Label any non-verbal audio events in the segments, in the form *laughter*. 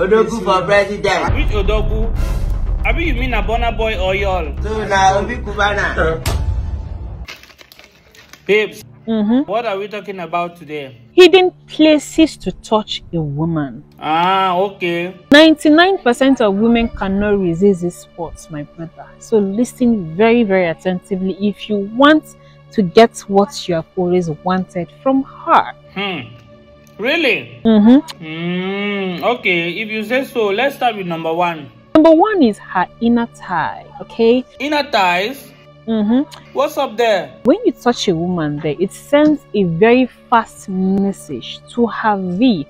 Odogwu for president. Which Odogwu? Abi you mean a Abona boy or y'all? So na Obi Cubana. Babes, Mm-hmm. what are we talking about today? Hidden places to touch a woman. Ah, okay. 99% of women cannot resist this sport, my brother. So listen very, very attentively if you want to get what you have always wanted from her. Hmm. Really? Mm-hmm. Hmm. Okay, if you say so, let's start with number one. Number one is her inner thigh, okay? Inner thighs. Mm-hmm. What's up there? When you touch a woman there, it sends a very fast message to her V.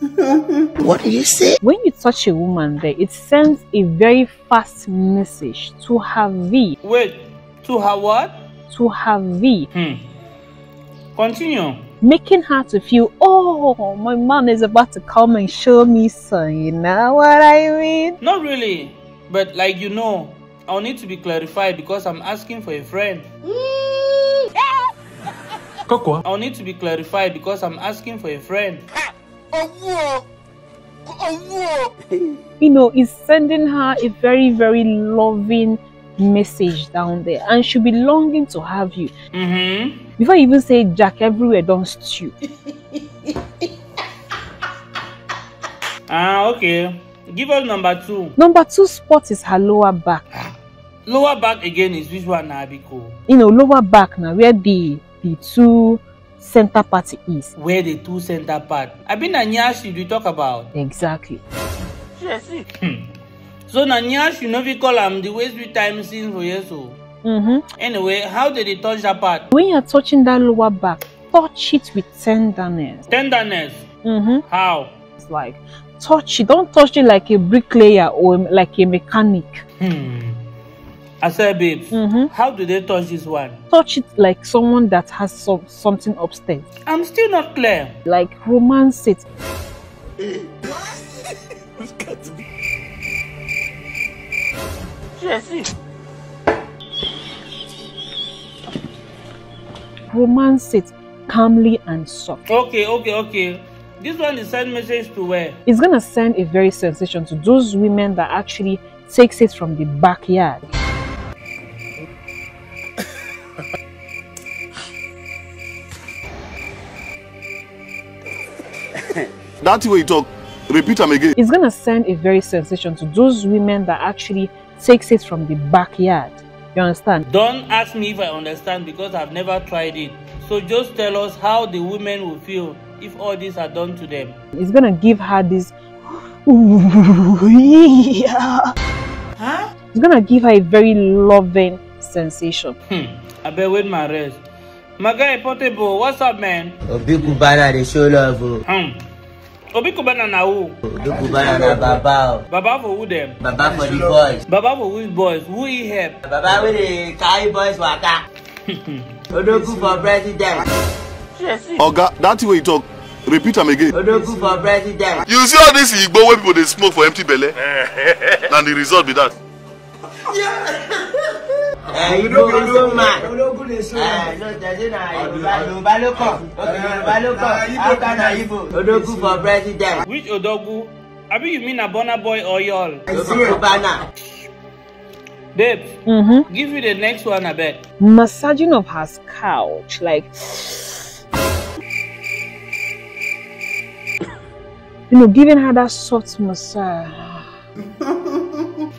*laughs* What did you say? When you touch a woman there, it sends a very fast message to her V. Wait, to her what? To her V. Hmm. Continue. Making her to feel, oh, my man is about to come and show me some. You know what I mean? Not really, but like you know, I'll need to be clarified because I'm asking for a friend. Mm. *laughs* Quoi I'll need to be clarified because I'm asking for a friend. You know, it's sending her a very, very loving message down there, and she'll be longing to have you. Mm-hmm. Before you even say Jack everywhere, don't stew. *laughs* Ah, okay. Give us number two. Number two spot is her lower back. Lower back again is which one, Abiko? You know, lower back now, where the the two center part is. Where the two center part. I been a nyash you talk about. Exactly. Hmm. So na nyash you know we call am the waste with time since for years so. Mm-hmm. Anyway, how did they touch that part? When you're touching that lower back, touch it with tenderness. Tenderness. Mm-hmm. How? It's like touch it. Don't touch it like a bricklayer or like a mechanic. Hmm. I said, babes, Mm-hmm. how do they touch this one? Touch it like someone that has some, something upstairs. I'm still not clear. Like romance it. *laughs* Romance it calmly and soft. Okay, okay, okay. This one is send message to where? It's gonna send a very sensation to those women that actually takes it from the backyard. That way you talk, repeat am again. It's gonna send a very sensation to those women that actually takes it from the backyard. You understand? Don't ask me if I understand because I've never tried it. So just tell us how the women will feel if all these are done to them. It's gonna give her this. Ooh, *laughs* yeah. Huh? It's gonna give her a very loving sensation. Hmm. I better wait my rest. My guy Portable, what's up, man? Obi Cubana dey show love o. Hmm. Obi Kubana na who? Obi Kubana na baba o. Baba for who them? Baba for the boys. Baba for which boys? Who he help? Baba wey dey carry boys waka. *laughs* Odogu for president. Oga, that way you talk, repeat am again. Odogu for president. You see all this igbo wey people dey smoke for empty belle? *laughs* na the result be that. Ẹ *laughs* Igbo Igbo man. Ẹ ló tẹ̀sí na Yorùbá Yorùbá ló kàn. Okay, Yorùbá ló kàn. After na Igbo. Odogwu for president. Which Odogwu? Abi you mean Abona boy or y'all? Obi Cubana. Mm-hmm. give me the next one, I bet. Massaging of her couch, like you know, giving her that soft massage.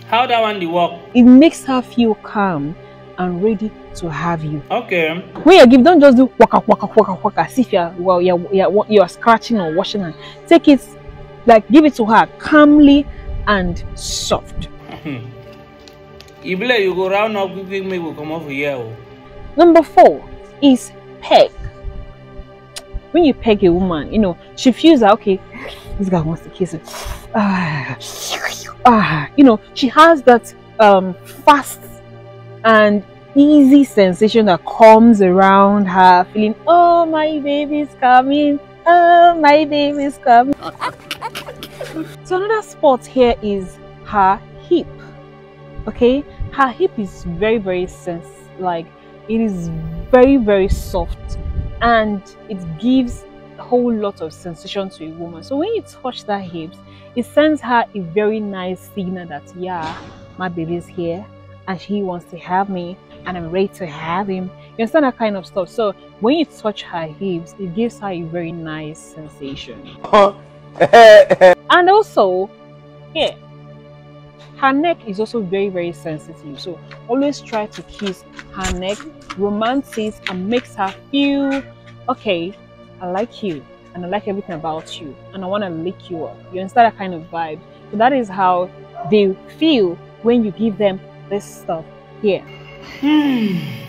How that one the work? It makes her feel calm and ready to have you. Okay. When you give, don't just do waka waka waka waka as if you're well, you're, you're you're scratching or washing her. Take it, like give it to her calmly and soft. *laughs* You you go round up quick make we come off here. oh. Number four is peg. When you peg a woman, you know, she feels that okay, this guy wants to kiss her. Ah, ah, you know, she has that um fast and easy sensation that comes around her, feeling, oh my baby's coming, oh my baby's coming. *laughs* so another spot here is her hip. Okay, her hip is very very sense like it is very very soft and it gives a whole lot of sensation to a woman so when you touch that hips it sends her a very nice signal that yeah, my baby's here and he wants to have me and I'm ready to have him. You understand that kind of stuff. So when you touch her hips, it gives her a very nice sensation. *laughs* and also, yeah, her neck is also very very sensitive. So always try to kiss her neck, romances and makes her feel okay. I like you and I like everything about you and I want to lick you up. You understand that kind of vibe. So that is how they feel when you give them this stuff here. Hmm. *sighs*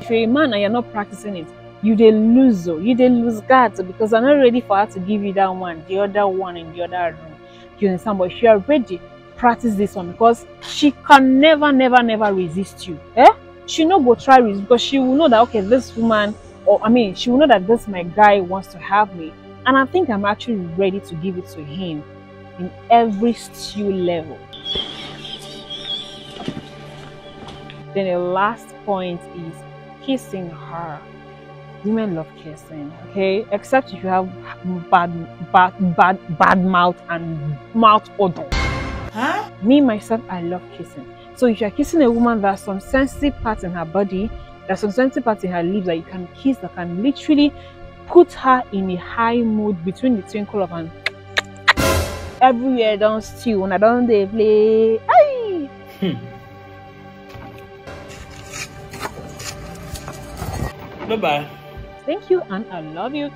If you're a man and you're not practicing it, you they lose oh, you they lose guards because I'm not ready for her to give you that one, the other one in the other room. You understand? But if you are ready, practice this one because she can never, never, never resist you. Eh? She no go try resist because she will know that okay, this woman or I mean she will know that this my guy wants to have me. And I think I'm actually ready to give it to him in every stew level. Then the last point is kissing her. Women love kissing, okay? Except if you have bad, bad, bad, bad mouth and mouth odor. Huh? Me myself, I love kissing. So if you're kissing a woman, there's some sensitive parts in her body, there's some sensitive parts in her lips that you can kiss that can literally put her in a high mood between the twinkle of an everywhere don't stew and I don't they play. Aye. Hmm. *laughs* Bye bye. Thank you and I love you.